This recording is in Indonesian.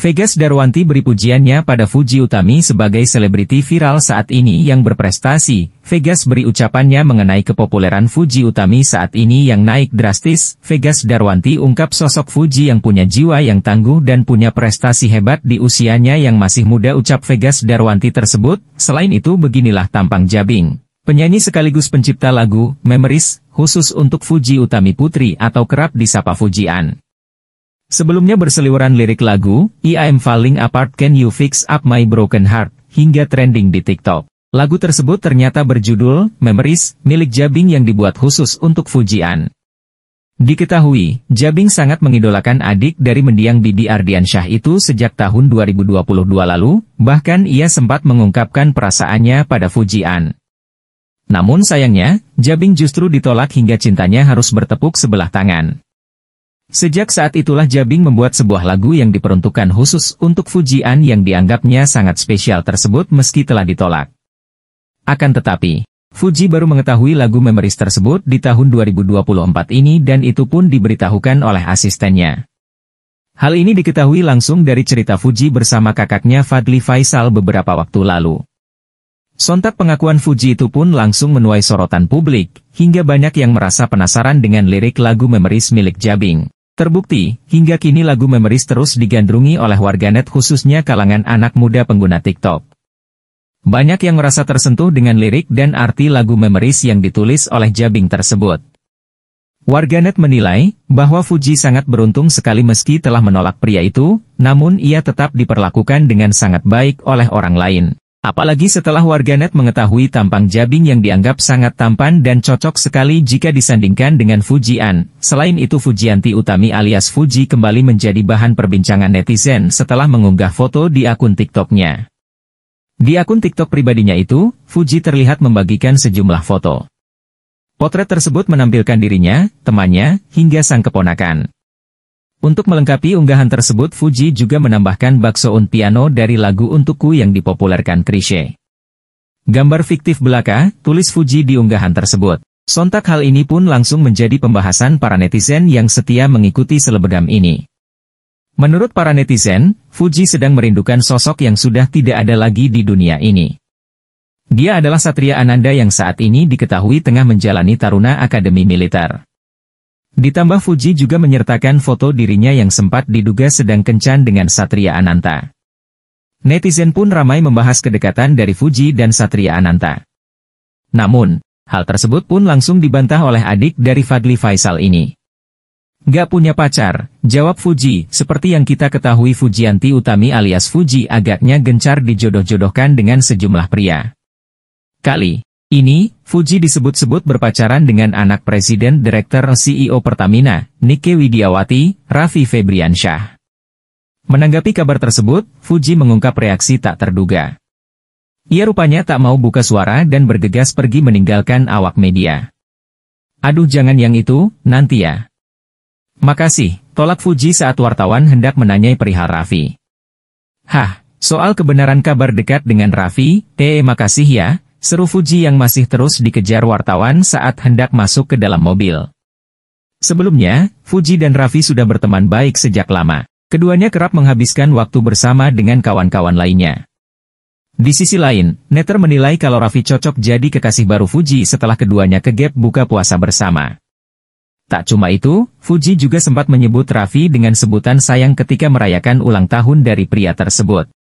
Vegas Darwanti beri pujiannya pada Fuji Utami sebagai selebriti viral saat ini yang berprestasi. Vegas beri ucapannya mengenai kepopuleran Fuji Utami saat ini yang naik drastis. Vegas Darwanti ungkap sosok Fuji yang punya jiwa yang tangguh dan punya prestasi hebat di usianya yang masih muda ucap Vegas Darwanti tersebut. Selain itu beginilah tampang Jabing. Penyanyi sekaligus pencipta lagu, Memories, khusus untuk Fuji Utami Putri atau kerap disapa Fujian. Sebelumnya berseliweran lirik lagu, I Am Falling Apart Can You Fix Up My Broken Heart, hingga trending di TikTok. Lagu tersebut ternyata berjudul, Memories, milik Jabing yang dibuat khusus untuk Fujian. Diketahui, Jabing sangat mengidolakan adik dari mendiang Bibi Ardiansyah itu sejak tahun 2022 lalu, bahkan ia sempat mengungkapkan perasaannya pada Fujian. Namun sayangnya, Jabing justru ditolak hingga cintanya harus bertepuk sebelah tangan. Sejak saat itulah Jabing membuat sebuah lagu yang diperuntukkan khusus untuk Fujian yang dianggapnya sangat spesial tersebut meski telah ditolak. Akan tetapi, Fuji baru mengetahui lagu Memories tersebut di tahun 2024 ini dan itu pun diberitahukan oleh asistennya. Hal ini diketahui langsung dari cerita Fuji bersama kakaknya Fadli Faisal beberapa waktu lalu. Sontak pengakuan Fuji itu pun langsung menuai sorotan publik, hingga banyak yang merasa penasaran dengan lirik lagu Memories milik Jabing. Terbukti, hingga kini lagu Memories terus digandrungi oleh warganet khususnya kalangan anak muda pengguna TikTok. Banyak yang merasa tersentuh dengan lirik dan arti lagu Memories yang ditulis oleh Jabing tersebut. Warganet menilai bahwa Fuji sangat beruntung sekali meski telah menolak pria itu, namun ia tetap diperlakukan dengan sangat baik oleh orang lain. Apalagi setelah warganet mengetahui tampang Jabing yang dianggap sangat tampan dan cocok sekali jika disandingkan dengan Fujian. Selain itu Fujianti Utami alias Fuji kembali menjadi bahan perbincangan netizen setelah mengunggah foto di akun TikToknya. Di akun TikTok pribadinya itu, Fuji terlihat membagikan sejumlah foto. Potret tersebut menampilkan dirinya, temannya, hingga sang keponakan. Untuk melengkapi unggahan tersebut Fuji juga menambahkan bakso un piano dari lagu Untukku yang dipopulerkan Krisye. Gambar fiktif belaka, tulis Fuji di unggahan tersebut. Sontak hal ini pun langsung menjadi pembahasan para netizen yang setia mengikuti selebgram ini. Menurut para netizen, Fuji sedang merindukan sosok yang sudah tidak ada lagi di dunia ini. Dia adalah Satria Ananda yang saat ini diketahui tengah menjalani Taruna Akademi Militer. Ditambah Fuji juga menyertakan foto dirinya yang sempat diduga sedang kencan dengan Satria Ananta. Netizen pun ramai membahas kedekatan dari Fuji dan Satria Ananta. Namun, hal tersebut pun langsung dibantah oleh adik dari Fadli Faisal ini. Gak punya pacar, jawab Fuji, seperti yang kita ketahui Fujianti Utami alias Fuji agaknya gencar dijodoh-jodohkan dengan sejumlah pria. Kali ini, Fuji disebut-sebut berpacaran dengan anak Presiden Direktur CEO Pertamina, Nike Widiawati, Raffi Febriansyah. Menanggapi kabar tersebut, Fuji mengungkap reaksi tak terduga. Ia rupanya tak mau buka suara dan bergegas pergi meninggalkan awak media. Aduh jangan yang itu, nanti ya. Makasih, tolak Fuji saat wartawan hendak menanyai perihal Raffi. Hah, soal kebenaran kabar dekat dengan Raffi, eh makasih ya, Seru Fuji yang masih terus dikejar wartawan saat hendak masuk ke dalam mobil. Sebelumnya, Fuji dan Raffi sudah berteman baik sejak lama. Keduanya kerap menghabiskan waktu bersama dengan kawan-kawan lainnya. Di sisi lain, Netter menilai kalau Raffi cocok jadi kekasih baru Fuji setelah keduanya ke gap buka puasa bersama. Tak cuma itu, Fuji juga sempat menyebut Raffi dengan sebutan sayang ketika merayakan ulang tahun dari pria tersebut.